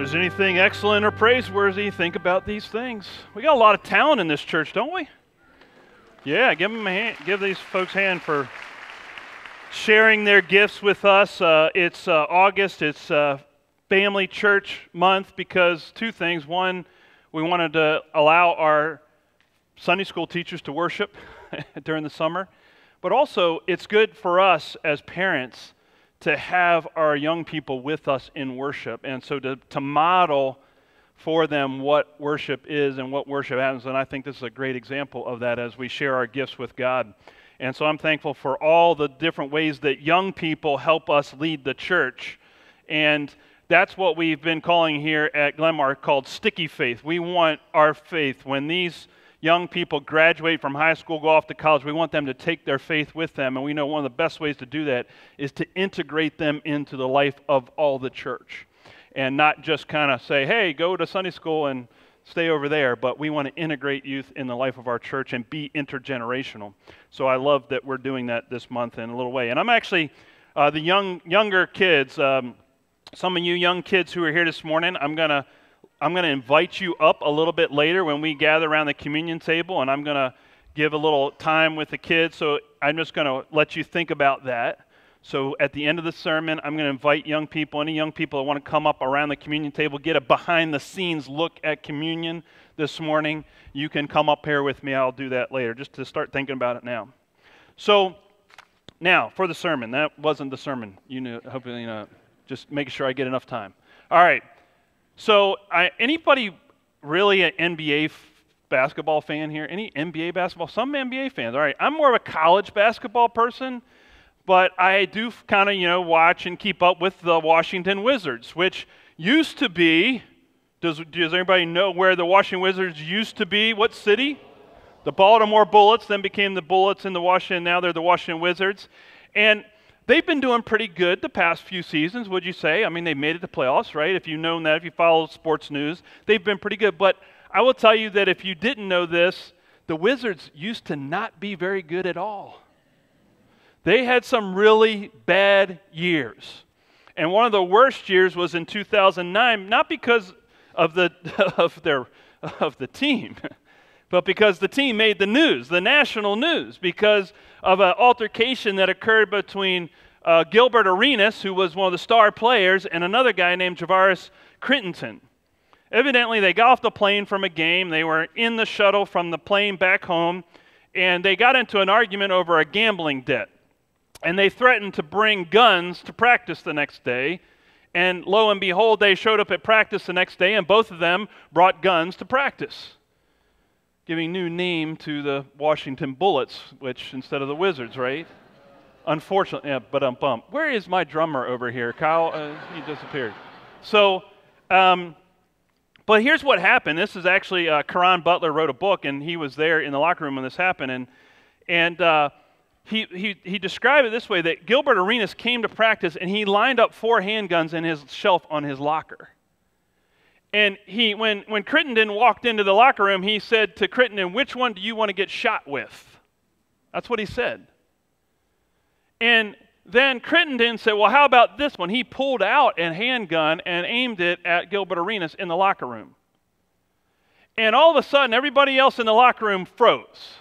there's anything excellent or praiseworthy, think about these things. We got a lot of talent in this church, don't we? Yeah, give them a hand, give these folks a hand for sharing their gifts with us. Uh, it's uh, August. It's uh, Family Church Month because two things. One, we wanted to allow our Sunday school teachers to worship during the summer, but also it's good for us as parents to have our young people with us in worship. And so to, to model for them what worship is and what worship happens. And I think this is a great example of that as we share our gifts with God. And so I'm thankful for all the different ways that young people help us lead the church. And that's what we've been calling here at Glen Mar called sticky faith. We want our faith when these young people graduate from high school, go off to college, we want them to take their faith with them. And we know one of the best ways to do that is to integrate them into the life of all the church. And not just kind of say, hey, go to Sunday school and stay over there, but we want to integrate youth in the life of our church and be intergenerational. So I love that we're doing that this month in a little way. And I'm actually, uh, the young, younger kids, um, some of you young kids who are here this morning, I'm going to I'm going to invite you up a little bit later when we gather around the communion table, and I'm going to give a little time with the kids. So I'm just going to let you think about that. So at the end of the sermon, I'm going to invite young people, any young people that want to come up around the communion table, get a behind the scenes look at communion this morning. You can come up here with me. I'll do that later, just to start thinking about it now. So now for the sermon. That wasn't the sermon. You know, hopefully, you know, just making sure I get enough time. All right. So, I, anybody really an NBA f- basketball fan here? Any NBA basketball? Some NBA fans. All right, I'm more of a college basketball person, but I do kind of you know watch and keep up with the Washington Wizards, which used to be. Does, does anybody know where the Washington Wizards used to be? What city? The Baltimore Bullets, then became the Bullets in the Washington. Now they're the Washington Wizards, and they've been doing pretty good the past few seasons, would you say? I mean, they made it to playoffs, right? If you've known that, if you follow sports news, they've been pretty good. But I will tell you that if you didn't know this, the Wizards used to not be very good at all. They had some really bad years. And one of the worst years was in 2009, not because of the, of their, of the team, but because the team made the news, the national news, because of an altercation that occurred between uh, Gilbert Arenas, who was one of the star players, and another guy named Javaris Crittenton. Evidently, they got off the plane from a game. They were in the shuttle from the plane back home, and they got into an argument over a gambling debt. And they threatened to bring guns to practice the next day. And lo and behold, they showed up at practice the next day, and both of them brought guns to practice giving new name to the Washington Bullets, which instead of the Wizards, right? Unfortunately, yeah, but um bump. Where is my drummer over here, Kyle? Uh, he disappeared. So, um, but here's what happened. This is actually uh, Caron Butler wrote a book, and he was there in the locker room when this happened, and and uh, he, he he described it this way: that Gilbert Arenas came to practice, and he lined up four handguns in his shelf on his locker. And he, when, when Crittenton walked into the locker room, he said to Crittenton, Which one do you want to get shot with? That's what he said. And then Crittenton said, Well, how about this one? He pulled out a handgun and aimed it at Gilbert Arenas in the locker room. And all of a sudden, everybody else in the locker room froze.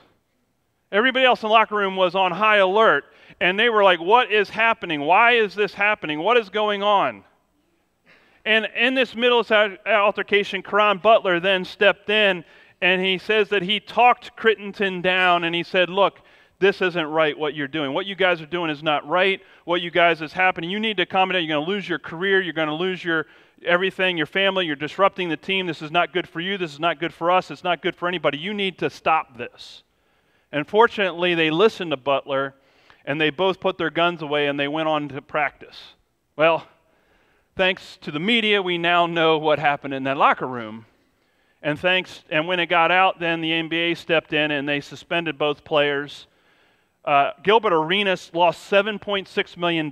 Everybody else in the locker room was on high alert. And they were like, What is happening? Why is this happening? What is going on? And in this middle altercation, Caron Butler then stepped in and he says that he talked Crittenton down and he said, Look, this isn't right what you're doing. What you guys are doing is not right. What you guys is happening. You need to accommodate. You're going to lose your career. You're going to lose your everything, your family. You're disrupting the team. This is not good for you. This is not good for us. It's not good for anybody. You need to stop this. And fortunately, they listened to Butler and they both put their guns away and they went on to practice. Well, thanks to the media, we now know what happened in that locker room. And thanks, and when it got out, then the NBA stepped in and they suspended both players. Uh, Gilbert Arenas lost $7.6 million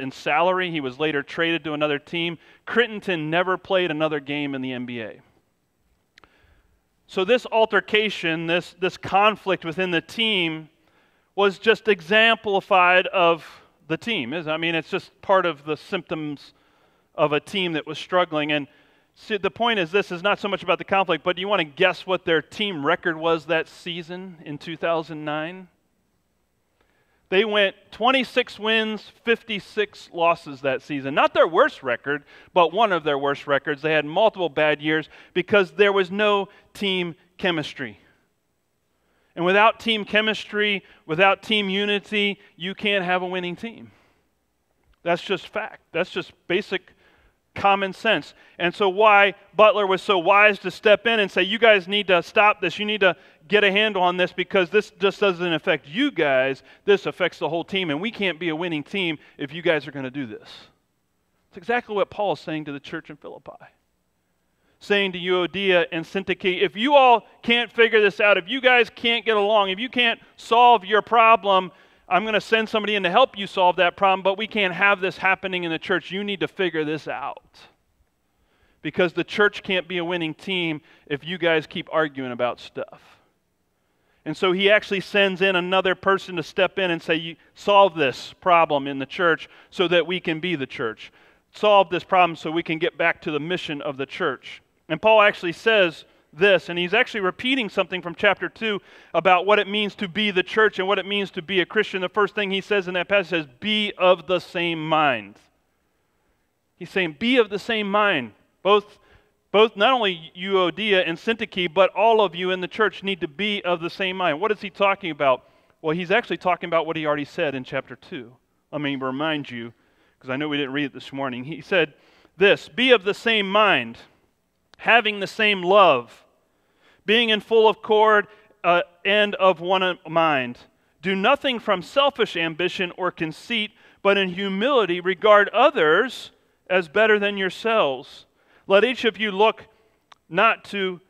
in salary. He was later traded to another team. Crittenton never played another game in the NBA. So, this altercation, this, this conflict within the team, was just exemplified of the team. I mean, it's just part of the symptoms of a team that was struggling. And see, the point is this is not so much about the conflict, but do you want to guess what their team record was that season in 2009? They went 26 wins, 56 losses that season. Not their worst record, but one of their worst records. They had multiple bad years because there was no team chemistry. And without team chemistry, without team unity, you can't have a winning team. That's just fact. That's just basic common sense. And so, why Butler was so wise to step in and say, You guys need to stop this. You need to get a handle on this because this just doesn't affect you guys. This affects the whole team. And we can't be a winning team if you guys are going to do this. It's exactly what Paul is saying to the church in Philippi. Saying to Euodia and Syntyche, if you all can't figure this out, if you guys can't get along, if you can't solve your problem, I'm going to send somebody in to help you solve that problem, but we can't have this happening in the church. You need to figure this out. Because the church can't be a winning team if you guys keep arguing about stuff. And so he actually sends in another person to step in and say, you Solve this problem in the church so that we can be the church. Solve this problem so we can get back to the mission of the church. And Paul actually says, this, and he's actually repeating something from chapter 2 about what it means to be the church and what it means to be a Christian. The first thing he says in that passage says, Be of the same mind. He's saying, Be of the same mind. Both, both not only Euodia and Syntyche, but all of you in the church need to be of the same mind. What is he talking about? Well, he's actually talking about what he already said in chapter 2. Let me remind you, because I know we didn't read it this morning. He said this Be of the same mind having the same love, being in full accord uh, and of one mind. Do nothing from selfish ambition or conceit, but in humility regard others as better than yourselves. Let each of you look not to,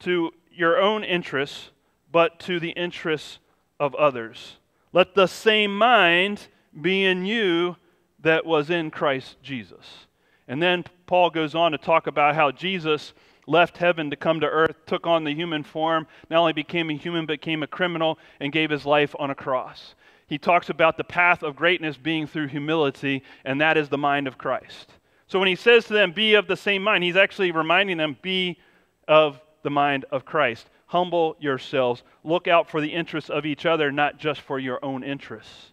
to your own interests, but to the interests of others. Let the same mind be in you that was in Christ Jesus. And then Paul goes on to talk about how Jesus left heaven to come to earth, took on the human form, not only became a human, but became a criminal and gave his life on a cross. He talks about the path of greatness being through humility, and that is the mind of Christ. So when he says to them, be of the same mind, he's actually reminding them, be of the mind of Christ. Humble yourselves. Look out for the interests of each other, not just for your own interests.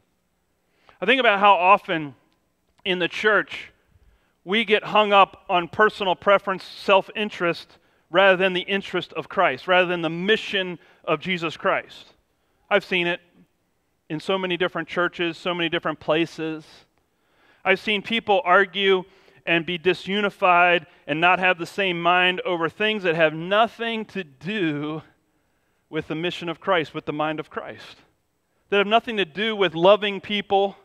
I think about how often in the church we get hung up on personal preference, self interest, rather than the interest of Christ, rather than the mission of Jesus Christ. I've seen it in so many different churches, so many different places. I've seen people argue and be disunified and not have the same mind over things that have nothing to do with the mission of Christ, with the mind of Christ, that have nothing to do with loving people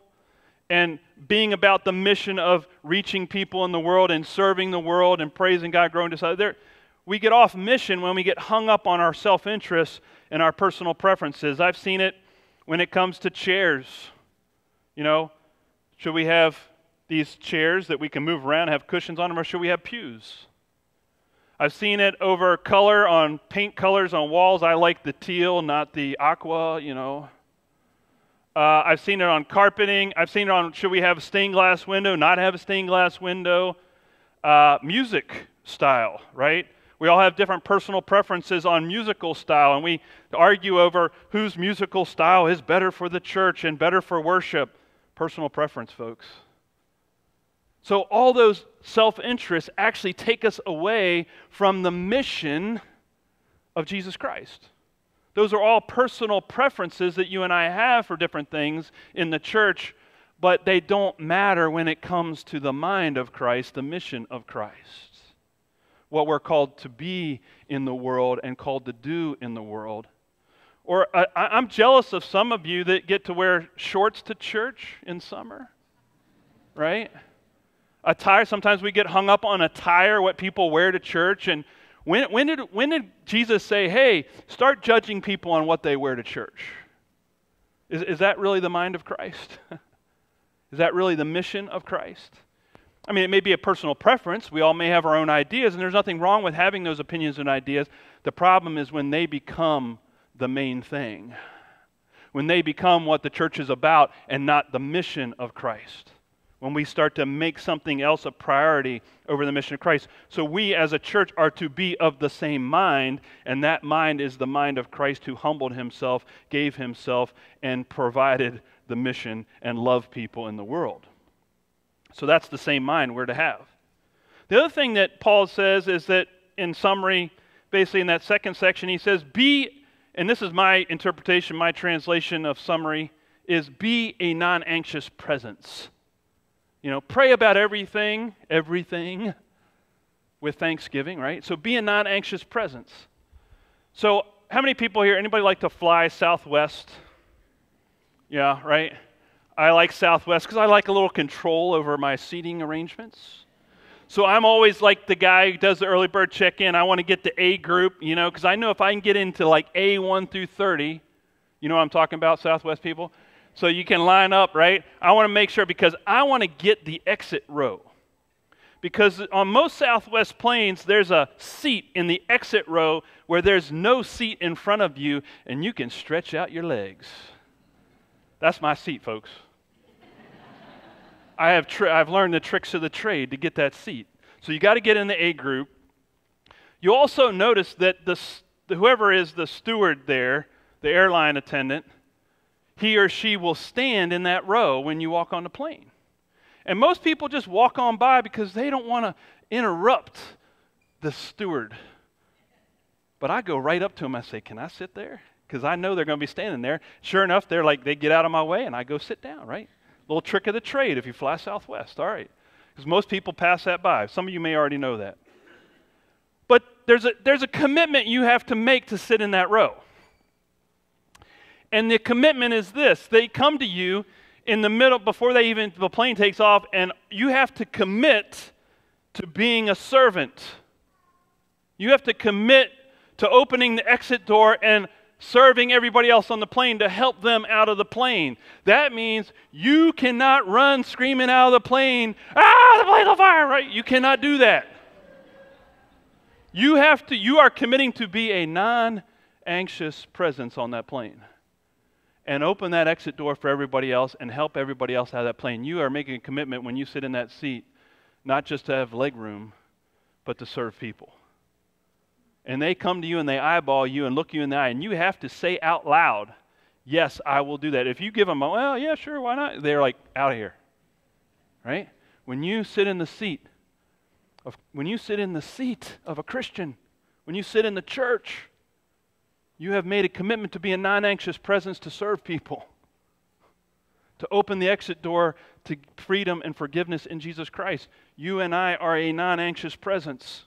and being about the mission of reaching people in the world and serving the world and praising God, growing to there, we get off mission when we get hung up on our self interest and our personal preferences. I've seen it when it comes to chairs. You know, should we have these chairs that we can move around, have cushions on them, or should we have pews? I've seen it over color on paint colors on walls. I like the teal, not the aqua, you know. Uh, I've seen it on carpeting. I've seen it on should we have a stained glass window, not have a stained glass window. Uh, music style, right? We all have different personal preferences on musical style, and we argue over whose musical style is better for the church and better for worship. Personal preference, folks. So, all those self interests actually take us away from the mission of Jesus Christ. Those are all personal preferences that you and I have for different things in the church, but they don't matter when it comes to the mind of Christ, the mission of Christ. What we're called to be in the world and called to do in the world. Or uh, I, I'm jealous of some of you that get to wear shorts to church in summer, right? Attire, sometimes we get hung up on attire, what people wear to church, and when, when, did, when did Jesus say, hey, start judging people on what they wear to church? Is, is that really the mind of Christ? is that really the mission of Christ? I mean, it may be a personal preference. We all may have our own ideas, and there's nothing wrong with having those opinions and ideas. The problem is when they become the main thing, when they become what the church is about and not the mission of Christ. When we start to make something else a priority over the mission of Christ. So we as a church are to be of the same mind, and that mind is the mind of Christ who humbled himself, gave himself, and provided the mission and loved people in the world. So that's the same mind we're to have. The other thing that Paul says is that, in summary, basically in that second section, he says, Be, and this is my interpretation, my translation of summary, is be a non anxious presence. You know, pray about everything, everything with thanksgiving, right? So be a non anxious presence. So, how many people here, anybody like to fly Southwest? Yeah, right? I like Southwest because I like a little control over my seating arrangements. So I'm always like the guy who does the early bird check in. I want to get the A group, you know, because I know if I can get into like A1 through 30, you know what I'm talking about, Southwest people? So you can line up, right? I want to make sure because I want to get the exit row. Because on most Southwest planes, there's a seat in the exit row where there's no seat in front of you and you can stretch out your legs. That's my seat, folks. I have I've learned the tricks of the trade to get that seat. So you got to get in the A group. You also notice that the, whoever is the steward there, the airline attendant, he or she will stand in that row when you walk on the plane. And most people just walk on by because they don't want to interrupt the steward. But I go right up to them. I say, Can I sit there? Because I know they're going to be standing there. Sure enough, they're like, they get out of my way and I go sit down, right? Little trick of the trade if you fly Southwest. All right. Because most people pass that by. Some of you may already know that. But there's a, there's a commitment you have to make to sit in that row. And the commitment is this they come to you in the middle, before they even, the plane takes off, and you have to commit to being a servant. You have to commit to opening the exit door and serving everybody else on the plane to help them out of the plane. That means you cannot run screaming out of the plane, ah, the plane's on fire, right? You cannot do that. You have to, you are committing to be a non anxious presence on that plane and open that exit door for everybody else and help everybody else out of that plane. You are making a commitment when you sit in that seat, not just to have leg room, but to serve people. And they come to you and they eyeball you and look you in the eye, and you have to say out loud, Yes, I will do that. If you give them a, well, yeah, sure, why not? They're like, out of here. Right? When you sit in the seat of, when you sit in the seat of a Christian, when you sit in the church, you have made a commitment to be a non anxious presence to serve people, to open the exit door to freedom and forgiveness in Jesus Christ. You and I are a non anxious presence.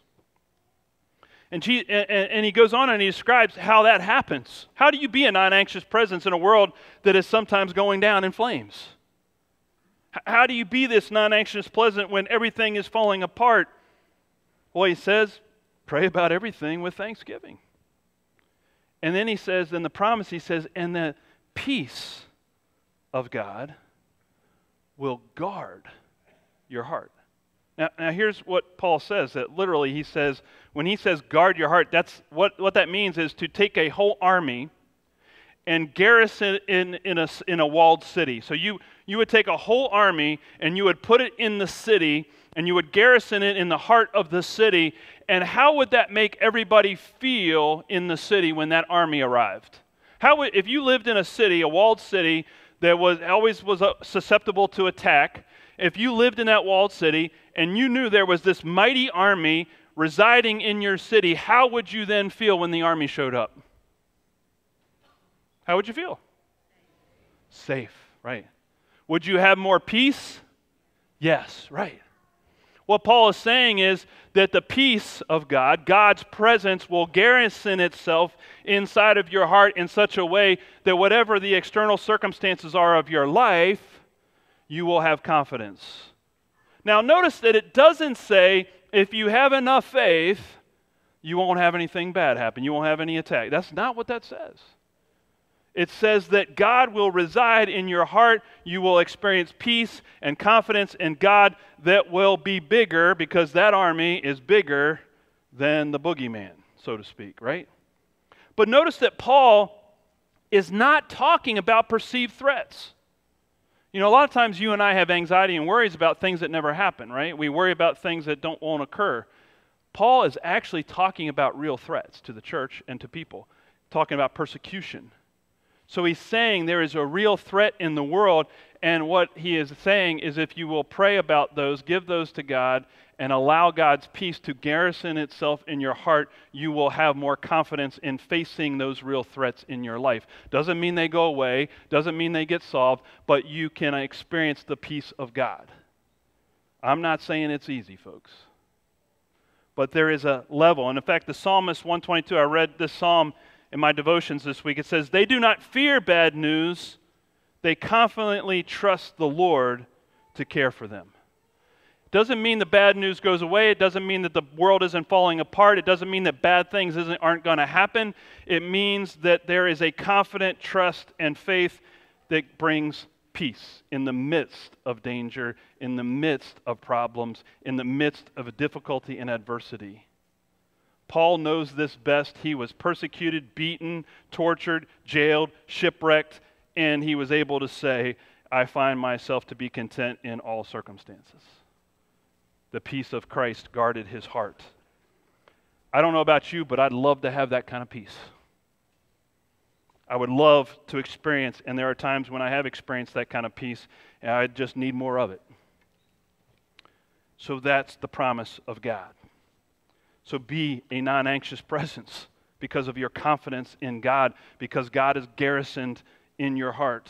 And, and, he goes on and he describes how that happens. How do you be a non anxious presence in a world that is sometimes going down in flames? How do you be this non anxious presence when everything is falling apart? Well, he says, pray about everything with thanksgiving. And then he says, in the promise, he says, and the peace of God will guard your heart. Now, now here's what Paul says that literally he says, when he says guard your heart, that's what, what that means is to take a whole army and garrison in, in, a, in a walled city. So you, you would take a whole army and you would put it in the city and you would garrison it in the heart of the city. And how would that make everybody feel in the city when that army arrived? How would, if you lived in a city, a walled city that was always was uh, susceptible to attack, if you lived in that walled city and you knew there was this mighty army residing in your city, how would you then feel when the army showed up? How would you feel? Safe, right. Would you have more peace? Yes, right. What Paul is saying is that the peace of God, God's presence, will garrison itself inside of your heart in such a way that whatever the external circumstances are of your life, you will have confidence. Now, notice that it doesn't say if you have enough faith, you won't have anything bad happen. You won't have any attack. That's not what that says. It says that God will reside in your heart. You will experience peace and confidence in God that will be bigger because that army is bigger than the boogeyman, so to speak, right? But notice that Paul is not talking about perceived threats. You know, a lot of times you and I have anxiety and worries about things that never happen, right? We worry about things that don't won't occur. Paul is actually talking about real threats to the church and to people, talking about persecution. So he's saying there is a real threat in the world, and what he is saying is if you will pray about those, give those to God, and allow God's peace to garrison itself in your heart, you will have more confidence in facing those real threats in your life. Doesn't mean they go away, doesn't mean they get solved, but you can experience the peace of God. I'm not saying it's easy, folks. But there is a level. And in fact, the Psalmist 122, I read this psalm in my devotions this week. It says, They do not fear bad news, they confidently trust the Lord to care for them. Doesn't mean the bad news goes away. It doesn't mean that the world isn't falling apart. It doesn't mean that bad things aren't going to happen. It means that there is a confident trust and faith that brings peace in the midst of danger, in the midst of problems, in the midst of difficulty and adversity. Paul knows this best. He was persecuted, beaten, tortured, jailed, shipwrecked, and he was able to say, I find myself to be content in all circumstances the peace of Christ guarded his heart. I don't know about you, but I'd love to have that kind of peace. I would love to experience, and there are times when I have experienced that kind of peace, and I just need more of it. So that's the promise of God. So be a non anxious presence because of your confidence in God, because God is garrisoned in your heart.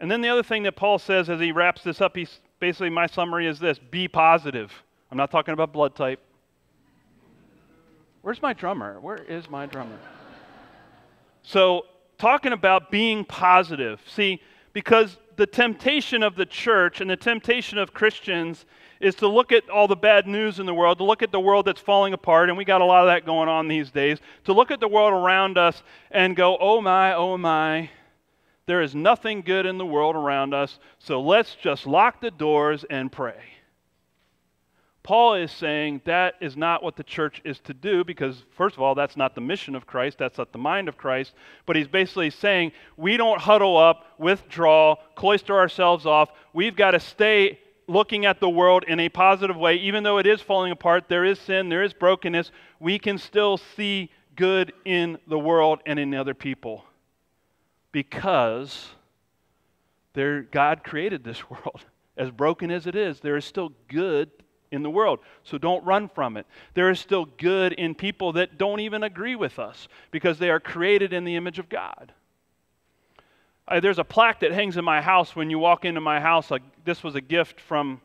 And then the other thing that Paul says as he wraps this up, he's basically my summary is this be positive. I'm not talking about blood type. Where's my drummer? Where is my drummer? So, talking about being positive. See, because the temptation of the church and the temptation of Christians is to look at all the bad news in the world, to look at the world that's falling apart, and we got a lot of that going on these days, to look at the world around us and go, oh my, oh my, there is nothing good in the world around us, so let's just lock the doors and pray. Paul is saying that is not what the church is to do because, first of all, that's not the mission of Christ, that's not the mind of Christ. But he's basically saying we don't huddle up, withdraw, cloister ourselves off. We've got to stay looking at the world in a positive way. Even though it is falling apart, there is sin, there is brokenness, we can still see good in the world and in other people because God created this world. As broken as it is, there is still good in the world. So don't run from it. There is still good in people that don't even agree with us because they are created in the image of God. I, there's a plaque that hangs in my house when you walk into my house. Like, this was a gift from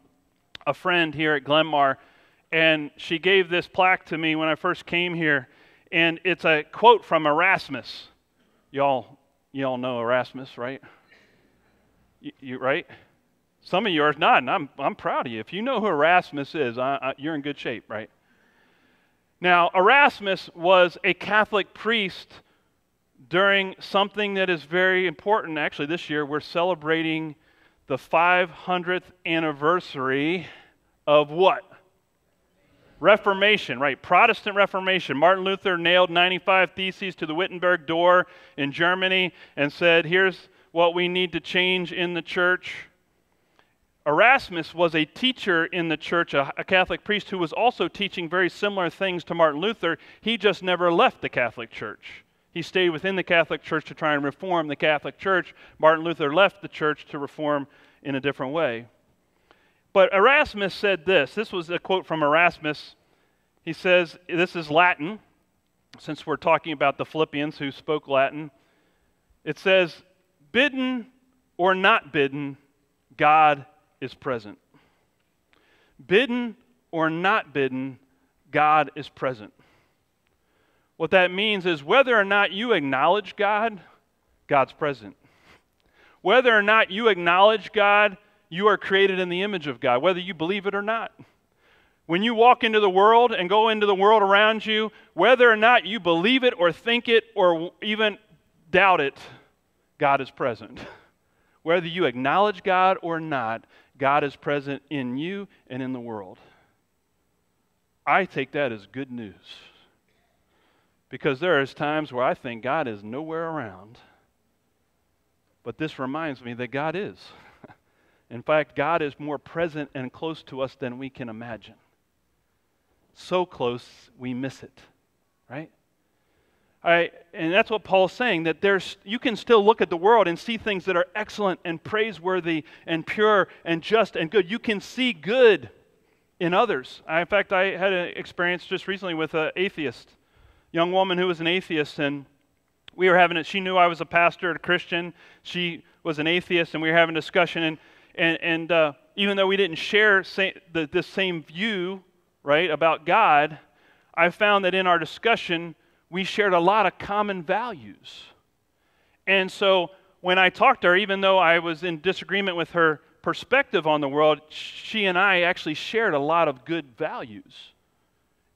a friend here at Glenmar, and she gave this plaque to me when I first came here. And it's a quote from Erasmus. Y'all you all know Erasmus, right? You, you, right? Some of you are not, and I'm, I'm proud of you. If you know who Erasmus is, I, I, you're in good shape, right? Now, Erasmus was a Catholic priest during something that is very important. Actually, this year we're celebrating the 500th anniversary of what? Reformation, right? Protestant Reformation. Martin Luther nailed 95 theses to the Wittenberg door in Germany and said, here's what we need to change in the church. Erasmus was a teacher in the church, a, a, Catholic priest who was also teaching very similar things to Martin Luther. He just never left the Catholic Church. He stayed within the Catholic Church to try and reform the Catholic Church. Martin Luther left the church to reform in a different way. But Erasmus said this. This was a quote from Erasmus. He says, This is Latin, since we're talking about the Philippians who spoke Latin. It says, Bidden or not bidden, God is present. Bidden or not bidden, God is present. What that means is whether or not you acknowledge God, God's present. Whether or not you acknowledge God, you are created in the image of God, whether you believe it or not. When you walk into the world and go into the world around you, whether or not you believe it or think it or even doubt it, God is present. Whether you acknowledge God or not, God is present in you and in the world. I take that as good news. Because there is times where I think God is nowhere around. But this reminds me that God is. In fact, God is more present and close to us than we can imagine. So close, we miss it, right? All right, and that's what Paul's saying that there's you can still look at the world and see things that are excellent and praiseworthy and pure and just and good. You can see good in others. I, in fact, I had an experience just recently with an atheist, young woman who was an atheist, and we were having it. She knew I was a pastor, a Christian. She was an atheist, and we were having a discussion. And and, and uh, even though we didn't share the, the same view, right, about God, I found that in our discussion we shared a lot of common values. And so when I talked to her, even though I was in disagreement with her perspective on the world, she and I actually shared a lot of good values.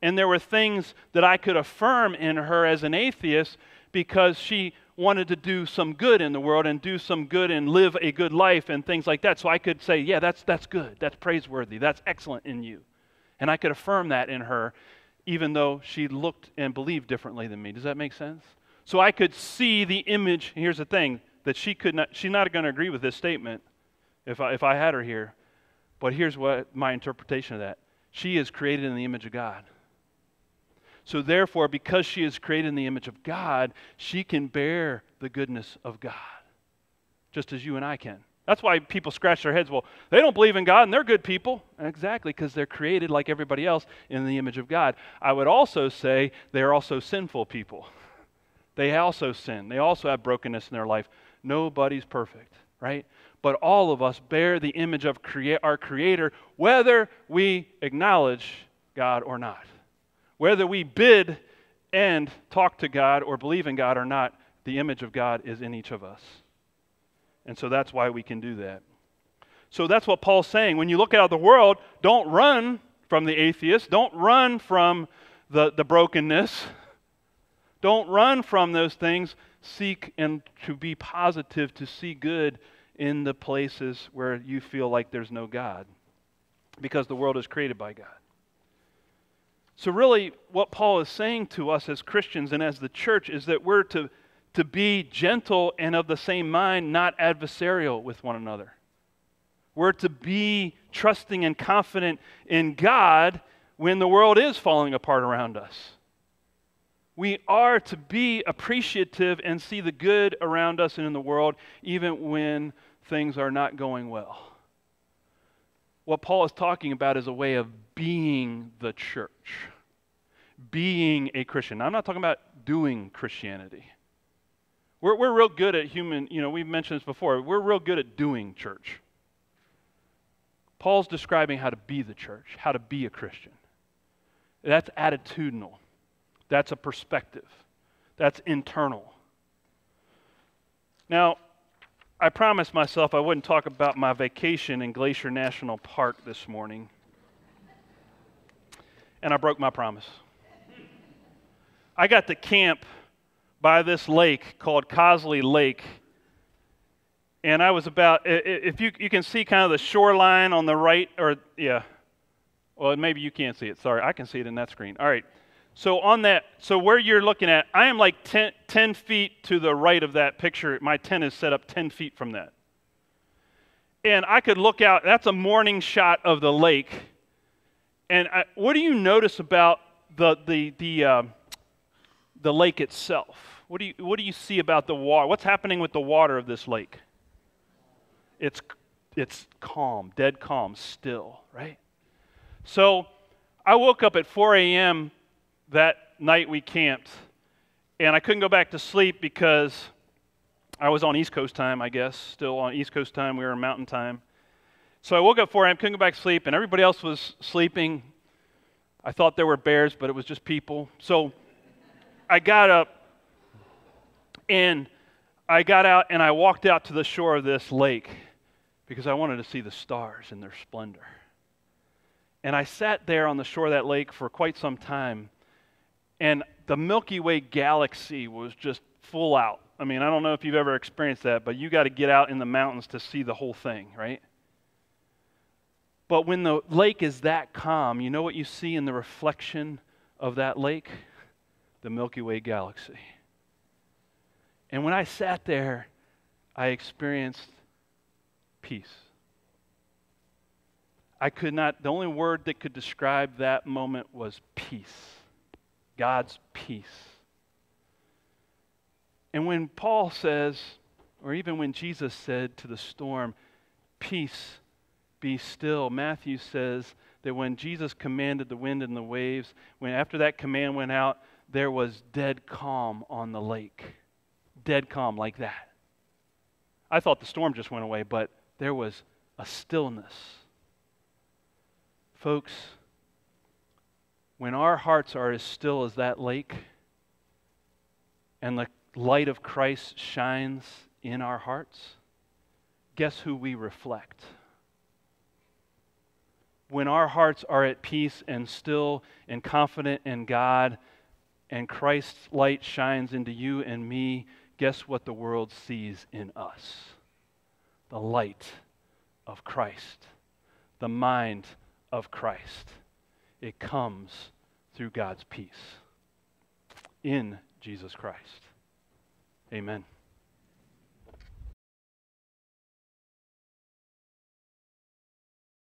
And there were things that I could affirm in her as an atheist because she wanted to do some good in the world and do some good and live a good life and things like that. So I could say, yeah, that's, that's good. That's praiseworthy. That's excellent in you. And I could affirm that in her, even though she looked and believed differently than me. Does that make sense? So I could see the image. Here's the thing that she could not, she's not going to agree with this statement, if I, if I had her here. But here's what my interpretation of that she is created in the image of God. So, therefore, because she is created in the image of God, she can bear the goodness of God, just as you and I can. That's why people scratch their heads. Well, they don't believe in God and they're good people. Exactly, because they're created like everybody else in the image of God. I would also say they're also sinful people. They also sin, they also have brokenness in their life. Nobody's perfect, right? but all of us bear the image of crea- our Creator, whether we acknowledge God or not. Whether we bid and talk to God or believe in God or not, the image of God is in each of us. And so that's why we can do that. So that's what Paul's saying. When you look out of the world, don't run from the atheist, don't run from the, the brokenness, don't run from those things. Seek and to be positive, to see good in the places where you feel like there's no God because the world is created by God. So, really, what Paul is saying to us as Christians and as the church is that we're to, to be gentle and of the same mind, not adversarial with one another. We're to be trusting and confident in God when the world is falling apart around us. We are to be appreciative and see the good around us and in the world, even when things are not going well. What Paul is talking about is a way of being the church, being a Christian. Now, I'm not talking about doing Christianity. We're, we're real good at human, you know, we've mentioned this before, we're real good at doing church. Paul's describing how to be the church, how to be a Christian. That's attitudinal, that's a perspective, that's internal. Now, I promised myself I wouldn't talk about my vacation in Glacier National Park this morning. And I broke my promise. I got to camp by this lake called Cosley Lake. And I was about, if you, you can see kind of the shoreline on the right, or yeah, well, maybe you can't see it. Sorry, I can see it in that screen. All right. So on that, so where you're looking at, I am like 10, 10, feet to the right of that picture. My tent is set up 10 feet from that. And I could look out, that's a morning shot of the lake. And I, what do you notice about the, the, the, uh, the lake itself? What do, you, what do you see about the water? What's happening with the water of this lake? It's, it's calm, dead calm, still, right? So I woke up at 4 a.m that night we camped, and I couldn't go back to sleep because I was on East Coast time, I guess, still on East Coast time. We were in Mountain time. So I woke up 4 a.m., couldn't go back to sleep, and everybody else was sleeping. I thought there were bears, but it was just people. So I got up and I got out and I walked out to the shore of this lake because I wanted to see the stars in their splendor. And I sat there on the shore of that lake for quite some time and the Milky Way galaxy was just full out. I mean, I don't know if you've ever experienced that, but you got to get out in the mountains to see the whole thing, right? But when the lake is that calm, you know what you see in the reflection of that lake? The Milky Way galaxy. And when I sat there, I I experienced peace. I could not, the only word that could describe that moment was peace. God's peace. And when Paul says, or even when Jesus said to the storm, Peace, be still, Matthew says that when Jesus commanded the wind and the waves, when after that command went out, there was dead calm on the lake. Dead calm like that. I thought the storm just went away, but there was a stillness. Folks, when our hearts are as still as that lake and the light of Christ shines in our hearts, guess who we reflect? When our hearts are at peace and still and confident in God, and Christ's light shines into you and me, guess what the world sees in us? The light of Christ, the mind of Christ. It comes through God's peace in Jesus Christ. Amen.